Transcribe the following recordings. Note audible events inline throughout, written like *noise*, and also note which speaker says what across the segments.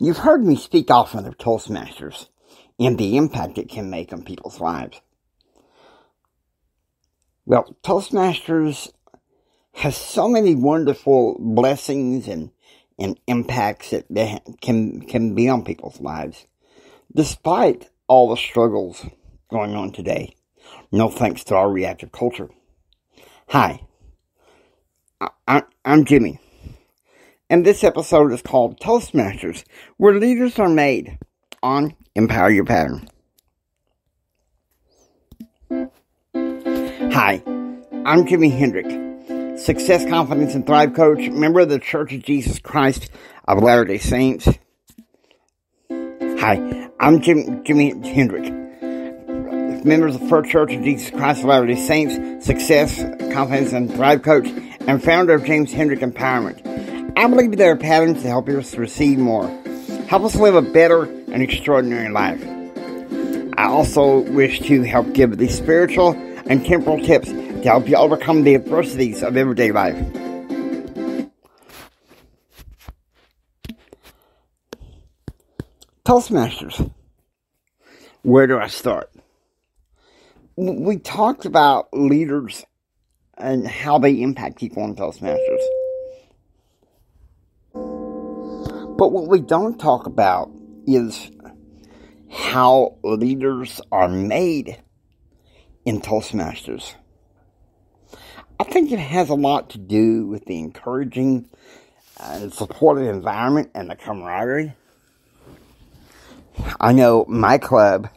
Speaker 1: You've heard me speak often of Toastmasters and the impact it can make on people's lives. Well, Toastmasters has so many wonderful blessings and, and impacts that can, can be on people's lives, despite all the struggles going on today. No thanks to our reactive culture. Hi, I, am Jimmy, and this episode is called Toastmasters, where leaders are made on Empower Your Pattern. Hi, I'm Jimmy Hendrick, Success, Confidence, and Thrive Coach, member of the Church of Jesus Christ of Latter day Saints. Hi, I'm Jim, Jimmy Hendrick, members of the First Church of Jesus Christ of Latter day Saints, Success, Confidence, and Thrive Coach, and founder of James Hendrick Empowerment. I believe there are patterns to help us receive more, help us live a better and extraordinary life. I also wish to help give these spiritual and temporal tips to help you overcome the adversities of everyday life. Toastmasters. Where do I start? We talked about leaders and how they impact people in Toastmasters. But what we don't talk about is how leaders are made in Toastmasters. I think it has a lot to do with the encouraging and supportive environment and the camaraderie. I know my club,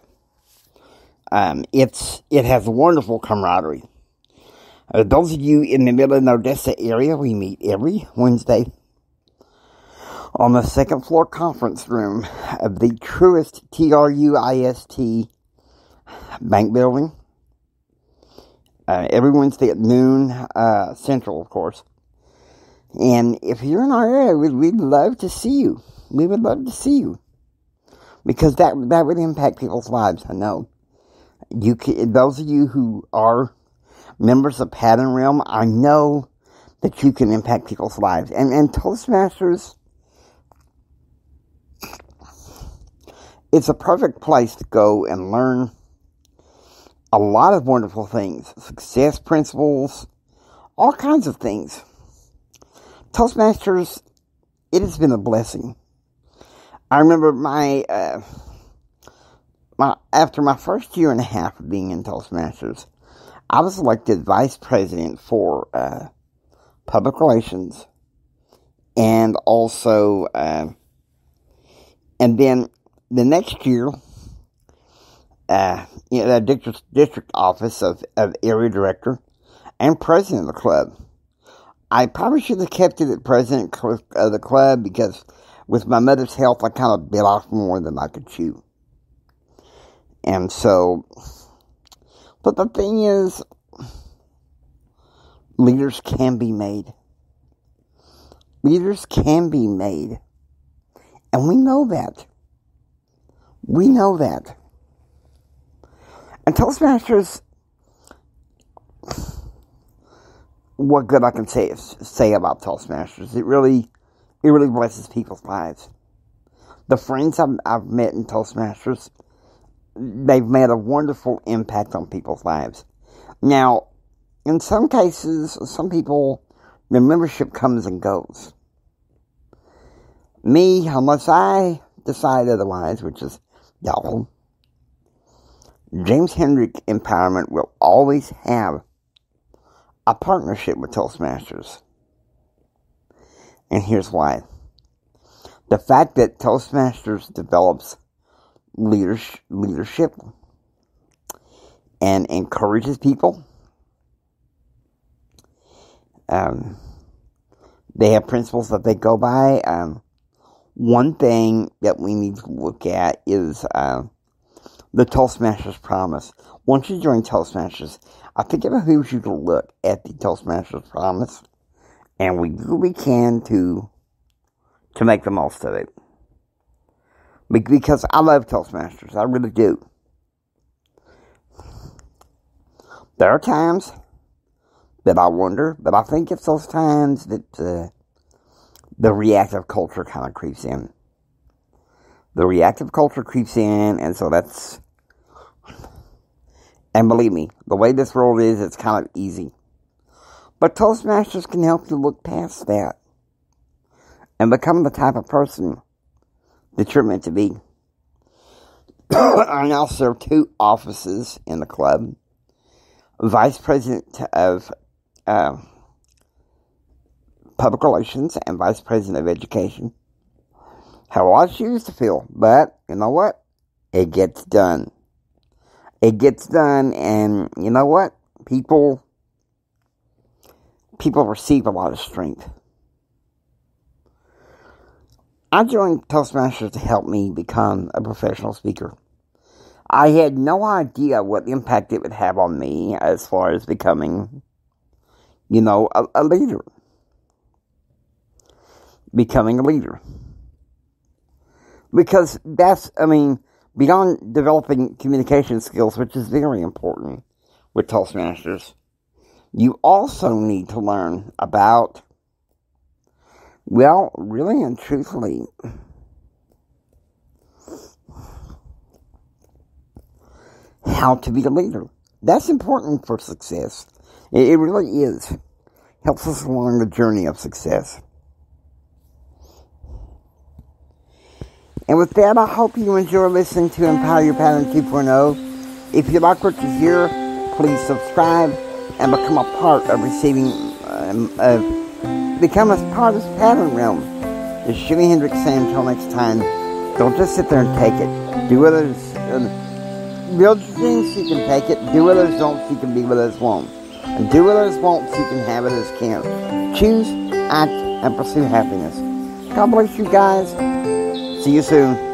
Speaker 1: um, it's it has wonderful camaraderie. Uh, those of you in the middle of Odessa area, we meet every Wednesday on the second floor conference room of the Truist T R U I S T bank building uh, every Wednesday at noon uh, Central, of course. And if you're in our area, we'd, we'd love to see you. We would love to see you because that that would impact people's lives. I know. You can, those of you who are members of Pattern Realm, I know that you can impact people's lives. And and Toastmasters, it's a perfect place to go and learn a lot of wonderful things, success principles, all kinds of things. Toastmasters, it has been a blessing. I remember my, uh, my, after my first year and a half of being in Toastmasters, I was elected vice president for, uh, public relations and also, uh, and then the next year, uh, you know, the district, district office of, of area director and president of the club. I probably should have kept it at president of the club because with my mother's health, I kind of bit off more than I could chew. And so, but the thing is, leaders can be made. Leaders can be made. And we know that. We know that. And Toastmasters, what good I can say say about Toastmasters. It really, it really blesses people's lives. The friends I've, I've met in Toastmasters, they've made a wonderful impact on people's lives. Now, in some cases, some people, the membership comes and goes. Me, unless I decide otherwise, which is y'all, James Hendrick Empowerment will always have a partnership with Toastmasters. And here's why. The fact that Toastmasters develops leadership and encourages people. Um, they have principles that they go by. Um, one thing that we need to look at is uh, the Toastmasters promise. Once you join Toastmasters, I think it behooves you to look at the Toastmasters promise, and we do we can to to make the most of it. Because I love Toastmasters, I really do. There are times that I wonder, but I think it's those times that uh, the reactive culture kind of creeps in. the reactive culture creeps in, and so that's. And believe me, the way this world is, it's kind of easy. But Toastmasters can help you look past that and become the type of person that you're meant to be. *coughs* I now serve two offices in the club vice president of uh, public relations and vice president of education. Lot of shoes to fill, but you know what? It gets done. It gets done, and you know what? People people receive a lot of strength. I joined Toastmasters to help me become a professional speaker. I had no idea what impact it would have on me as far as becoming, you know, a, a leader. Becoming a leader. Because that's, I mean, beyond developing communication skills, which is very important with Toastmasters, you also need to learn about, well, really and truthfully, how to be a leader. That's important for success. It, it really is. Helps us along the journey of success. And with that, I hope you enjoy listening to Empower Your Pattern 2.0. If you like what you hear, please subscribe and become a part of receiving, um, uh, become a part of this pattern realm. As Jimmy Hendrick's saying, until next time, don't just sit there and take it. Do others. Uh, build your dreams so you can take it. Do others don't so you can be what others won't. And do others won't so you can have it as can. Choose, act, and pursue happiness. God bless you guys. See you soon.